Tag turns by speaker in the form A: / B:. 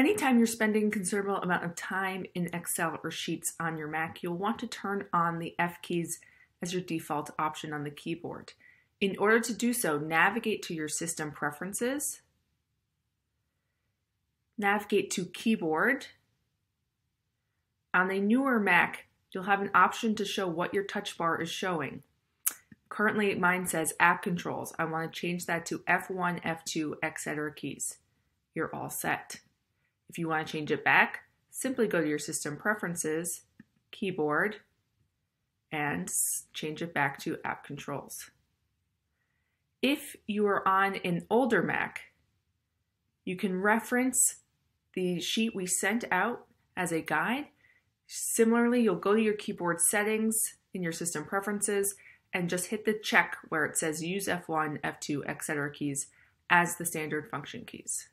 A: Anytime you're spending a considerable amount of time in Excel or Sheets on your Mac, you'll want to turn on the F keys as your default option on the keyboard. In order to do so, navigate to your System Preferences, navigate to Keyboard. On a newer Mac, you'll have an option to show what your touch bar is showing. Currently, mine says App Controls. I want to change that to F1, F2, etc. keys. You're all set. If you want to change it back, simply go to your System Preferences, Keyboard, and change it back to App Controls. If you are on an older Mac, you can reference the sheet we sent out as a guide. Similarly, you'll go to your keyboard settings in your system preferences and just hit the check where it says use F1, F2, etc. keys as the standard function keys.